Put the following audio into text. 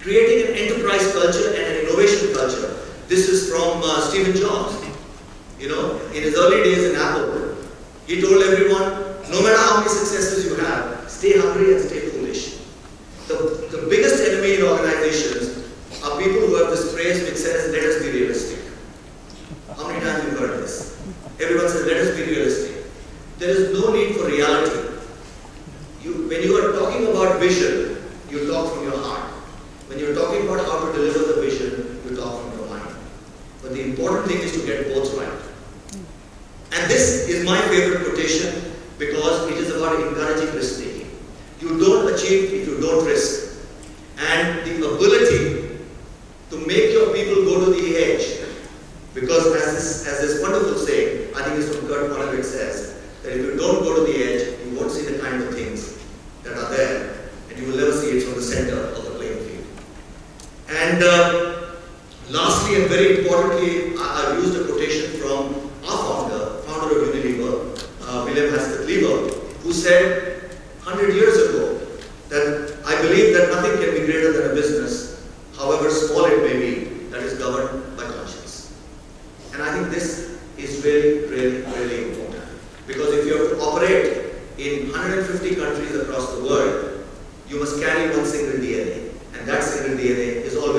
creating an enterprise culture and an innovation culture. This is from uh, Stephen Jobs. You know, in his early days in Apple, he told everyone, no matter how many successes you have, stay hungry and stay foolish. The, the biggest enemy in organizations are people who have this phrase which says, let us be realistic. How many times you've heard this? Everyone says, let us be realistic. There is no need for reality. You, when you are talking about vision, you talk from your heart. When you're talking about how to deliver the vision, you talk from your mind. But the important thing is to get both right. And this is my favorite quotation because it is about encouraging risk taking. You don't achieve if you don't risk. And the ability to make your people go to the edge. Because as this, as this wonderful saying, I think it's from Kurt Vonnegut says, that if you don't go to the edge, you won't see the kind of things that are there, and you will never see it from the center of the playing field. And uh, lastly, and very importantly, I, have used a quotation from who said 100 years ago that I believe that nothing can be greater than a business, however small it may be, that is governed by conscience. And I think this is really, really, really important. Because if you have to operate in 150 countries across the world, you must carry one single DNA. And that single DNA is always